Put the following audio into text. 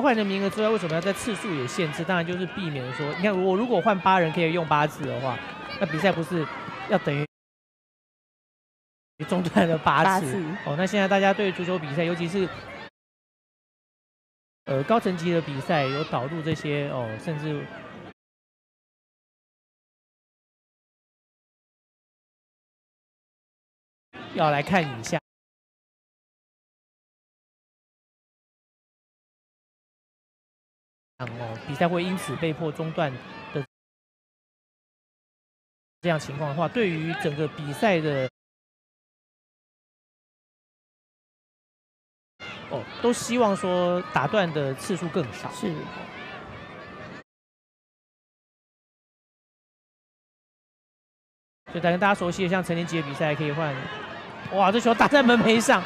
了换人名额之外，为什么要在次数也限制？当然就是避免说，你看我如果换八人可以用八次的话，那比赛不是要等于中断了八次？哦，那现在大家对足球比赛，尤其是呃高层级的比赛，有导入这些哦，甚至要来看影像。哦，比赛会因此被迫中断的这样情况的话，对于整个比赛的哦，都希望说打断的次数更少。是。所以，大跟大家熟悉的像陈年级的比赛可以换，哇，这球打在门楣上，